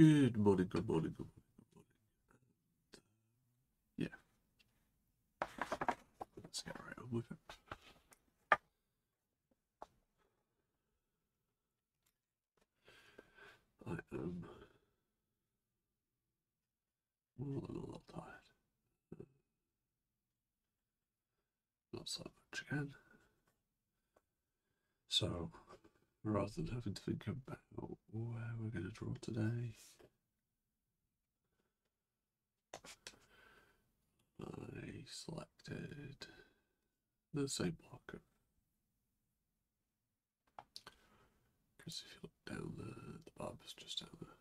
Good morning, good morning, good morning, good morning. Uh, yeah. Let's get right on with it. I am than a little tired. Not so much again. So, rather than having to think about where we're going to draw today, I selected the same block. Because if you look down there, the barber's just down there.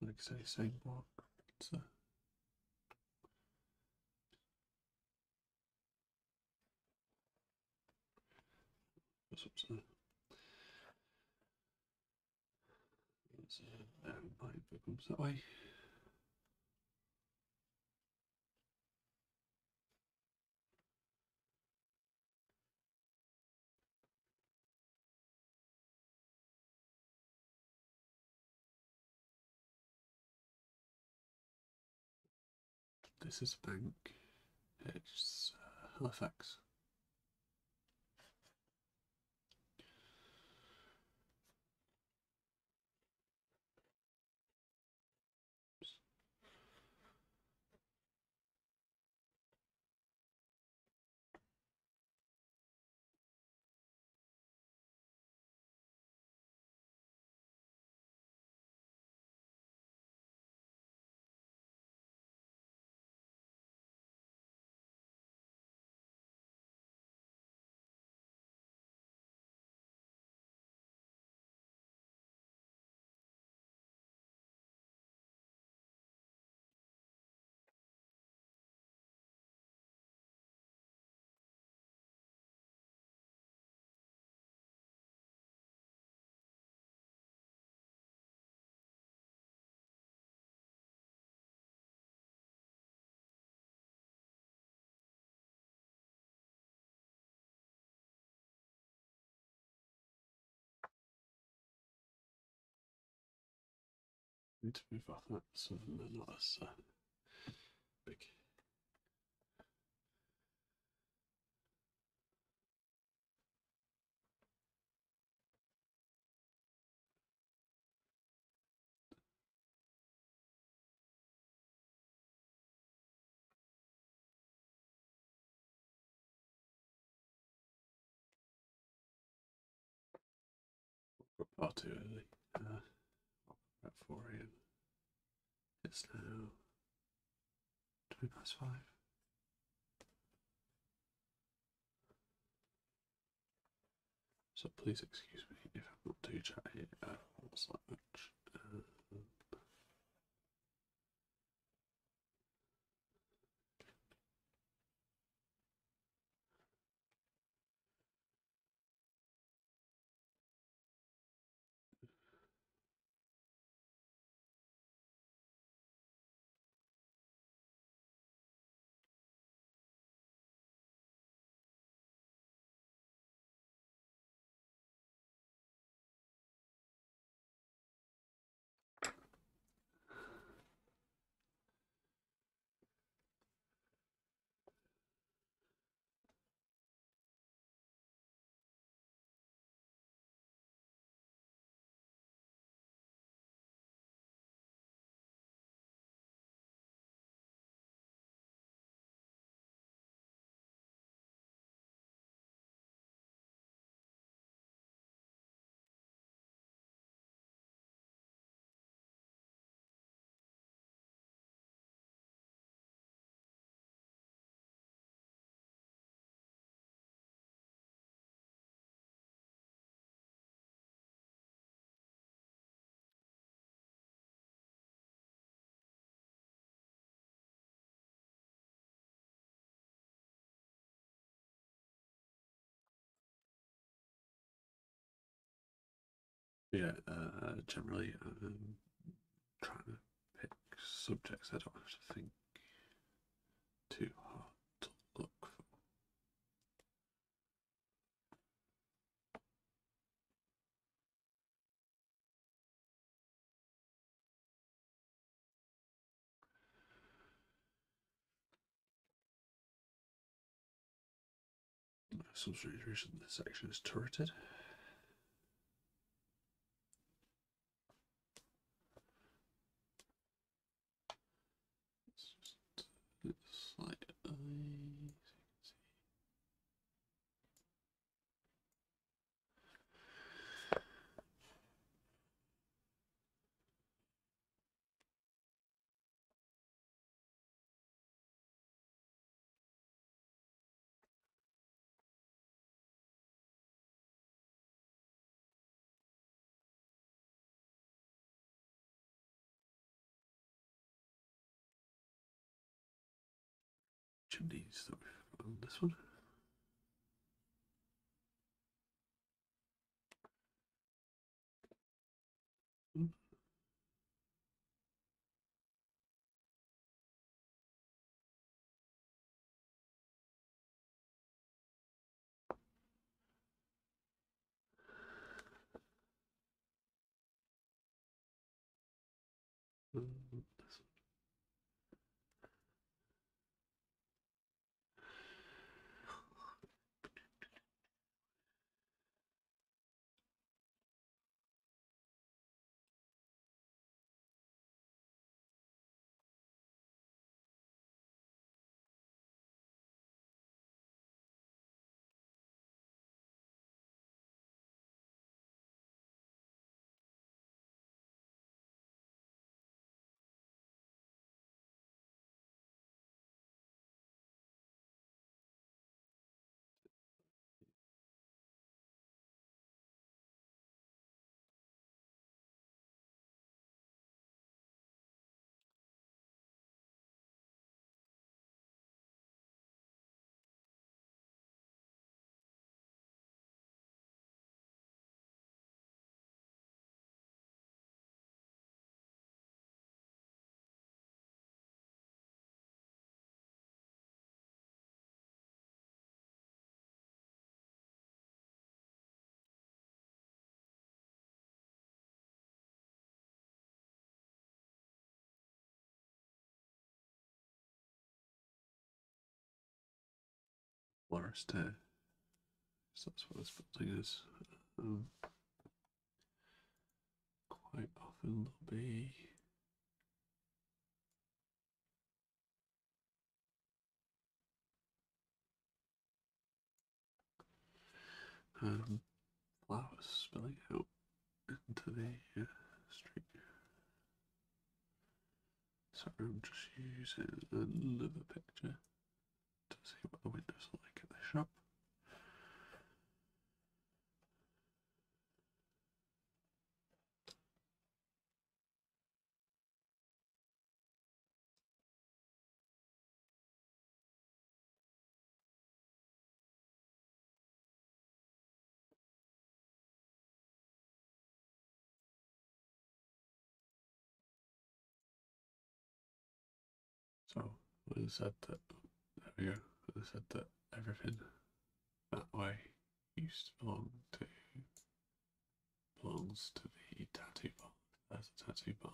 Like I say, same block. It's, uh, what's up to- It's, uh, down it that way. This is bank. It's uh, Halifax. Need to move off that so as uh, big. We're far too early. Uh, at 4 a.m. It's now 20 past 5. So please excuse me if I'm not too chatty. Uh, what's that much? yeah, uh, generally, I'm trying to pick subjects I don't have to think too hard to look for. Some strange reason this section is turreted. We've got on this one. Forest here. So that's what this building is. Um, quite often there'll be um, flowers spilling out into the uh, street. So I'm just using another picture to see what the windows are like So we said that there we go. We said that everything that way used to belong to belongs to the tattoo bar. There's a tattoo bar.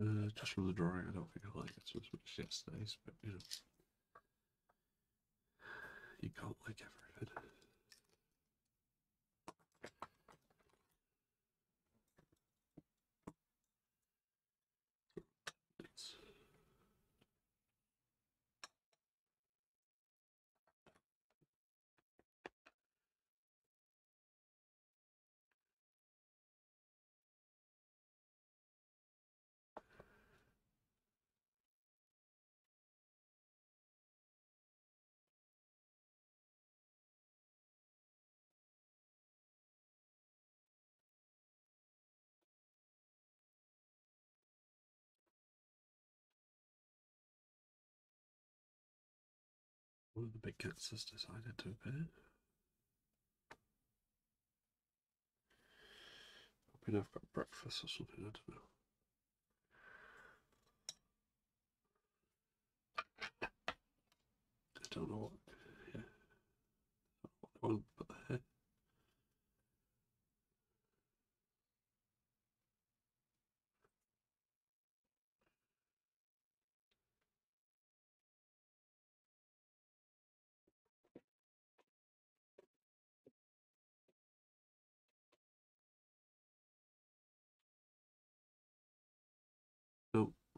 Uh, just from the drawing, I don't think I like it as much as yesterday's, but you know, you can't like everything. One of the big cats has decided to appear. Hoping I've got breakfast or something, I don't know. I don't know what, yeah. What I want to put there.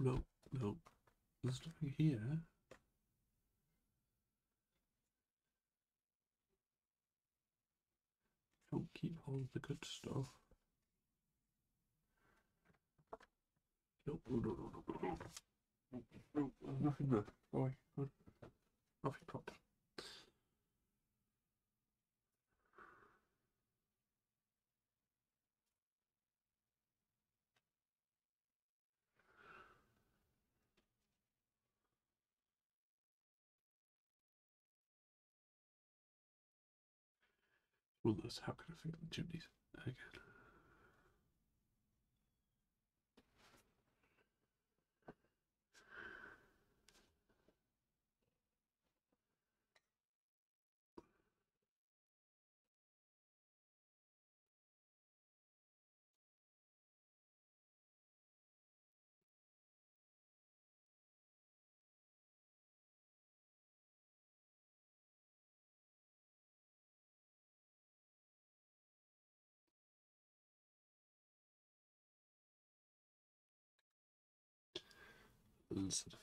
No, no. There's nothing here. Don't keep all the good stuff. No, no, no, no, no, no. No, no, nothing there. Away. Go on. That's how can I forget the chimneys again? Instead of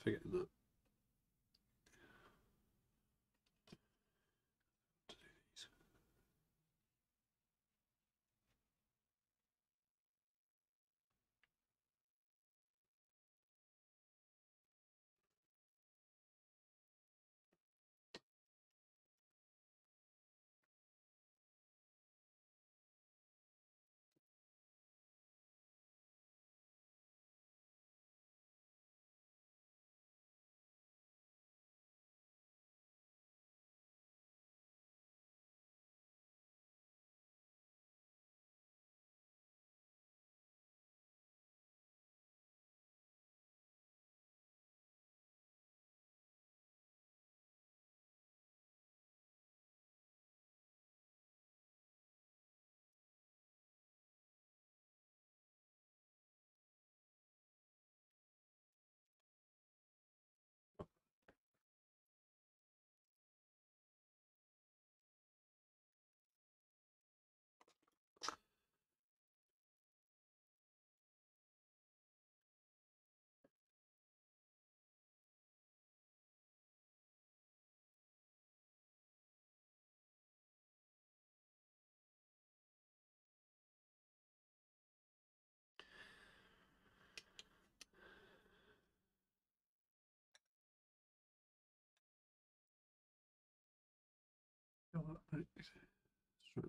Oh,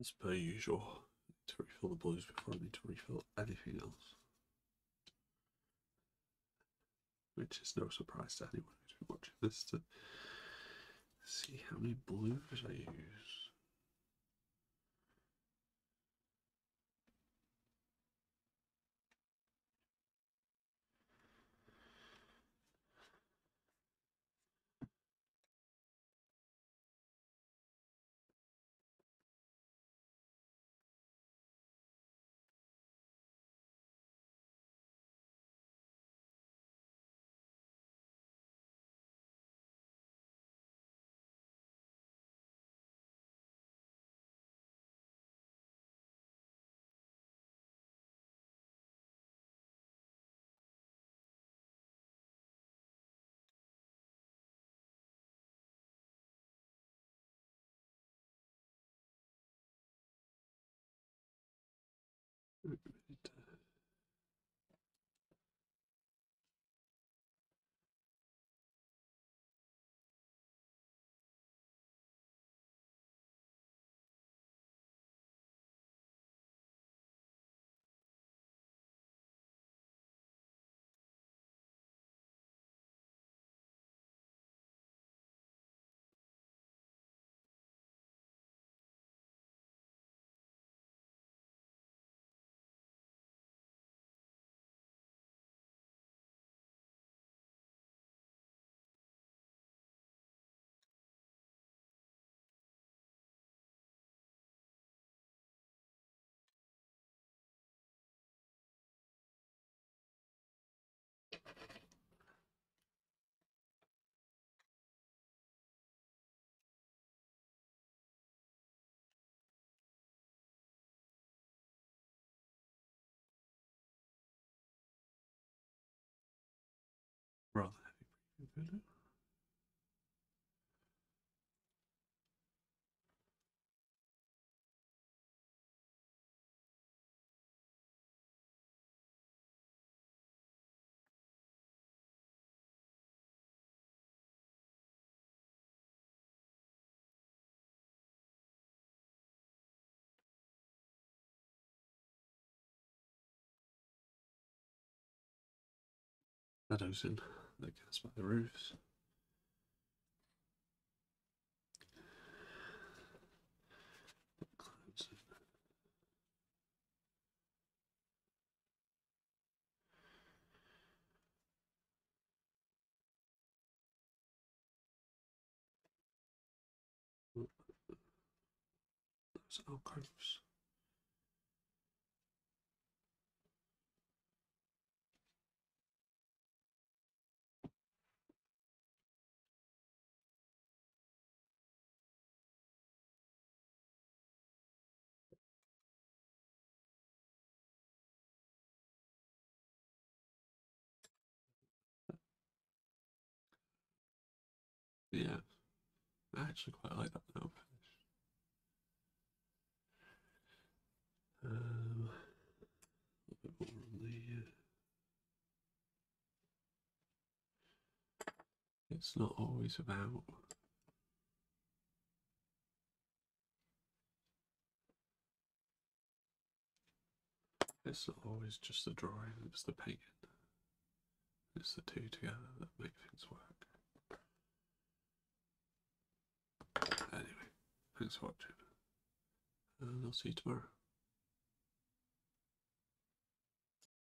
As per usual, to refill the blues before I need to refill anything else. Which is no surprise to anyone who's been watching this to see how many blues I use. Heavy breathing Shadows in that cast by the roofs. Those alcoves. Yeah, I actually quite like that finish. Um, a bit more on the. Uh, it's not always about. It's not always just the drawing, it's the painting. It's the two together that make things work. Thanks for watching. And I'll see you tomorrow.